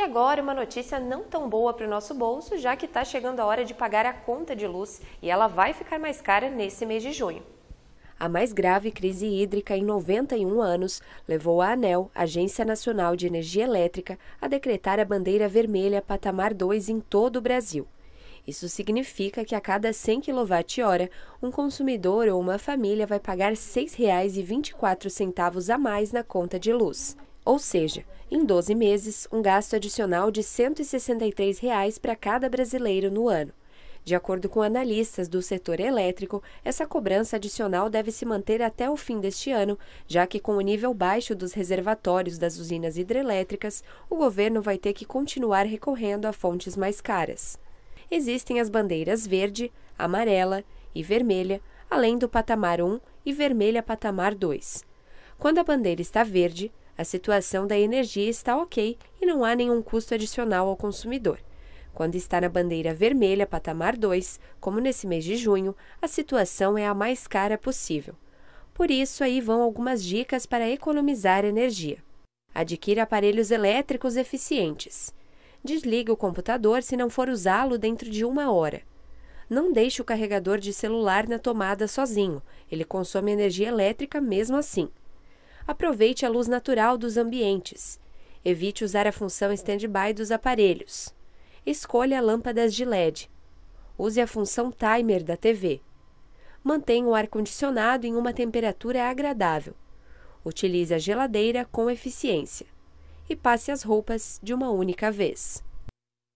E agora uma notícia não tão boa para o nosso bolso, já que está chegando a hora de pagar a conta de luz e ela vai ficar mais cara nesse mês de junho. A mais grave crise hídrica em 91 anos levou a ANEL, Agência Nacional de Energia Elétrica, a decretar a bandeira vermelha patamar 2 em todo o Brasil. Isso significa que a cada 100 kWh, um consumidor ou uma família vai pagar R$ 6,24 a mais na conta de luz. Ou seja, em 12 meses, um gasto adicional de 163 reais para cada brasileiro no ano. De acordo com analistas do setor elétrico, essa cobrança adicional deve se manter até o fim deste ano, já que, com o nível baixo dos reservatórios das usinas hidrelétricas, o governo vai ter que continuar recorrendo a fontes mais caras. Existem as bandeiras verde, amarela e vermelha, além do patamar 1 e vermelha patamar 2. Quando a bandeira está verde, a situação da energia está ok e não há nenhum custo adicional ao consumidor. Quando está na bandeira vermelha, patamar 2, como nesse mês de junho, a situação é a mais cara possível. Por isso, aí vão algumas dicas para economizar energia. Adquira aparelhos elétricos eficientes. Desligue o computador se não for usá-lo dentro de uma hora. Não deixe o carregador de celular na tomada sozinho, ele consome energia elétrica mesmo assim. Aproveite a luz natural dos ambientes. Evite usar a função standby dos aparelhos. Escolha lâmpadas de LED. Use a função timer da TV. Mantenha o ar-condicionado em uma temperatura agradável. Utilize a geladeira com eficiência. E passe as roupas de uma única vez.